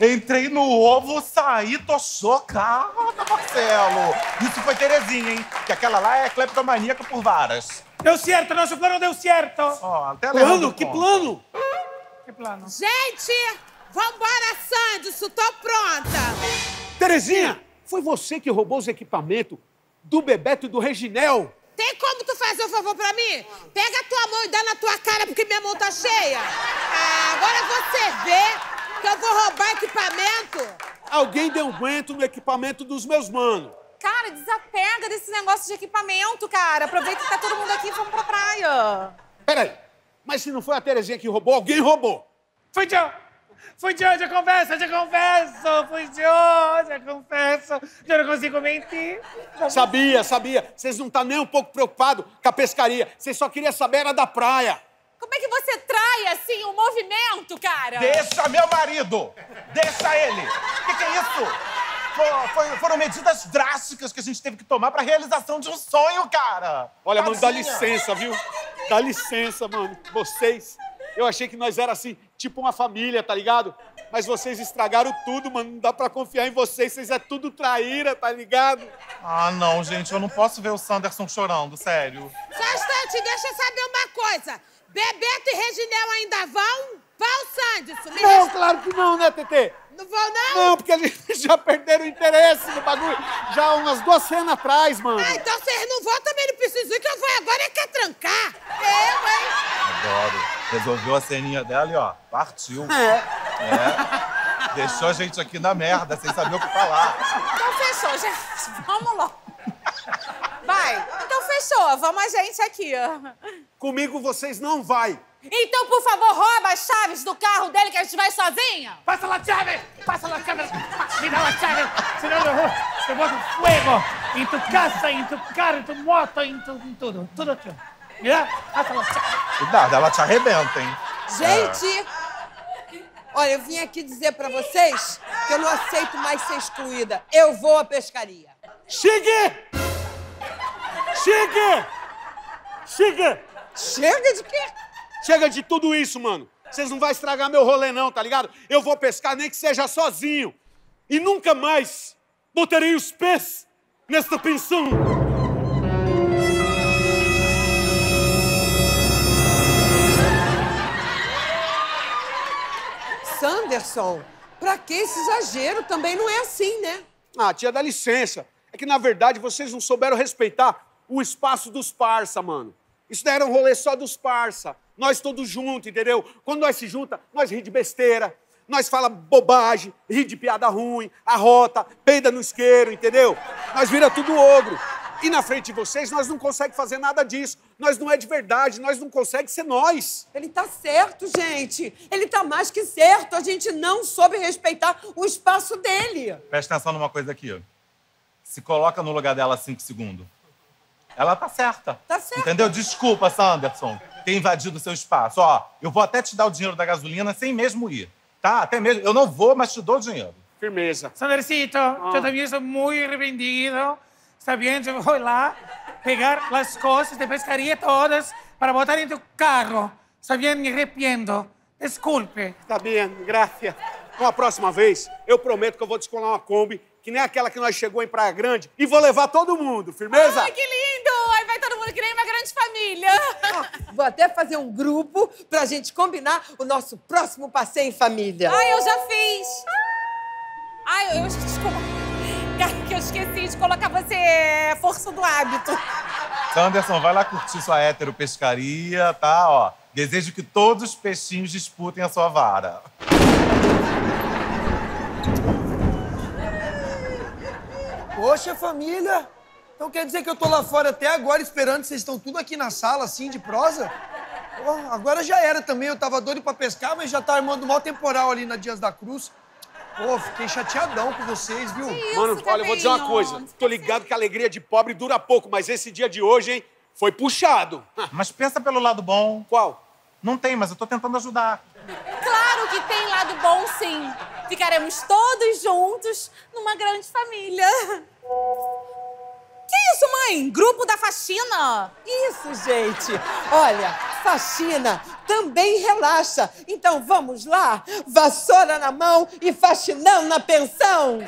Entrei no ovo, saí, tô chocada, Marcelo. Isso foi Terezinha, hein? Que aquela lá é cleptomaníaca por varas. Deu certo, nosso plano deu certo. Ó, até levando Plano? Que ponto. plano? Que plano? Gente, vambora, Sanderson, tô pronta. Terezinha, foi você que roubou os equipamentos do Bebeto e do Reginel. Tem como tu fazer um favor pra mim? Pega a tua mão e dá na tua cara porque minha mão tá cheia. Ah, agora você vê que eu vou roubar equipamento. Alguém deu um aguento no equipamento dos meus manos. Cara, desapega desse negócio de equipamento, cara. Aproveita que tá todo mundo aqui e vamos pra praia. Peraí, mas se não foi a Terezinha que roubou, alguém roubou. Fui eu. Fui eu, já confesso, já confesso. Fui eu, já confesso. Eu não consigo mentir. Sabia, sabia. Vocês não estão nem um pouco preocupados com a pescaria. Vocês só queriam saber era da praia. Como é que você trai, assim, Deixa meu marido! Deixa ele! O que, que é isso? Foram medidas drásticas que a gente teve que tomar pra realização de um sonho, cara! Olha, mano, dá Tadinha. licença, viu? Dá licença, mano. Vocês. Eu achei que nós era assim, tipo uma família, tá ligado? Mas vocês estragaram tudo, mano. Não dá pra confiar em vocês. Vocês é tudo traíra, tá ligado? Ah, não, gente, eu não posso ver o Sanderson chorando, sério. Só um instante, deixa eu saber uma coisa. Bebeto e Reginel ainda vão? Vão, Sanderson? Me Não, claro que não, né, TT? Não vão, não? Não, porque a gente já perderam o interesse no bagulho. Já umas duas cenas atrás, mano. Ah, então vocês não vão, também não preciso ir, que eu vou agora é quer trancar. Eu, hein? Adoro. Resolveu a ceninha dela e, ó, partiu. É. É. Deixou a gente aqui na merda, sem saber o que falar. Então fechou, gente. Vamos lá. Vai. Então fechou. Vamos a gente aqui. Comigo vocês não vai. Então, por favor, rouba as chaves do carro dele que a gente vai sozinha. Passa la chave, passa la chave, me dá la chave, senão eu, eu boto fuego em tu casa, em tu carro, em tu moto, em, tu, em tudo, tudo teu. Me dá? Passa la chave. Cuidado, ela te arrebenta, hein? Gente, olha, eu vim aqui dizer pra vocês que eu não aceito mais ser excluída. Eu vou à pescaria. Chegue! Chegue! Chega! Chega de quê? Chega de tudo isso, mano. Vocês não vão estragar meu rolê, não, tá ligado? Eu vou pescar nem que seja sozinho. E nunca mais botarei os pés nesta pensão. Sanderson, pra que esse exagero? Também não é assim, né? Ah, tia, dá licença. É que, na verdade, vocês não souberam respeitar o espaço dos parça, mano. Isso daí era um rolê só dos parça. Nós todos juntos, entendeu? Quando nós se junta, nós ri de besteira, nós fala bobagem, ri de piada ruim, arrota, peida no isqueiro, entendeu? Nós vira tudo ogro. E na frente de vocês, nós não conseguimos fazer nada disso. Nós não é de verdade, nós não conseguimos ser nós. Ele tá certo, gente. Ele tá mais que certo. A gente não soube respeitar o espaço dele. Presta atenção numa coisa aqui. Se coloca no lugar dela cinco segundos. Ela tá certa. Tá certo. Entendeu? Desculpa, Sanderson, ter invadido o seu espaço. Ó, eu vou até te dar o dinheiro da gasolina sem mesmo ir. Tá? Até mesmo. Eu não vou, mas te dou o dinheiro. Firmeza. Sandercito, yo también estoy muy arrepentido. Está bien, yo voy lá pegar las cosas de pescaría todas para botar en tu carro. Está bien, me arrepiento. Desculpe. Tá bem, graças. Com a próxima vez, eu prometo que eu vou descolar uma Kombi, que nem aquela que nós chegou em Praia Grande, e vou levar todo mundo, firmeza? Ai, que lindo! Mundo que nem uma grande família. Vou até fazer um grupo pra gente combinar o nosso próximo passeio em família. Ai, eu já fiz. Ai, eu desculpa. Cara, que eu esqueci de colocar você é, força do hábito. Sanderson, vai lá curtir sua hétero pescaria, tá? Ó, desejo que todos os peixinhos disputem a sua vara. Poxa, família! Então quer dizer que eu tô lá fora até agora esperando, vocês estão tudo aqui na sala, assim, de prosa? Pô, agora já era também, eu tava doido pra pescar, mas já tá armando mal temporal ali na Dias da Cruz. Pô, fiquei chateadão com vocês, viu? Mano, olha, eu vou dizer uma coisa. Tô ligado que a alegria de pobre dura pouco, mas esse dia de hoje, hein, foi puxado. Mas pensa pelo lado bom. Qual? Não tem, mas eu tô tentando ajudar. Claro que tem lado bom, sim. Ficaremos todos juntos numa grande família. Isso, mãe? Grupo da faxina? Isso, gente. Olha, faxina também relaxa. Então vamos lá, vassoura na mão e faxinão na pensão.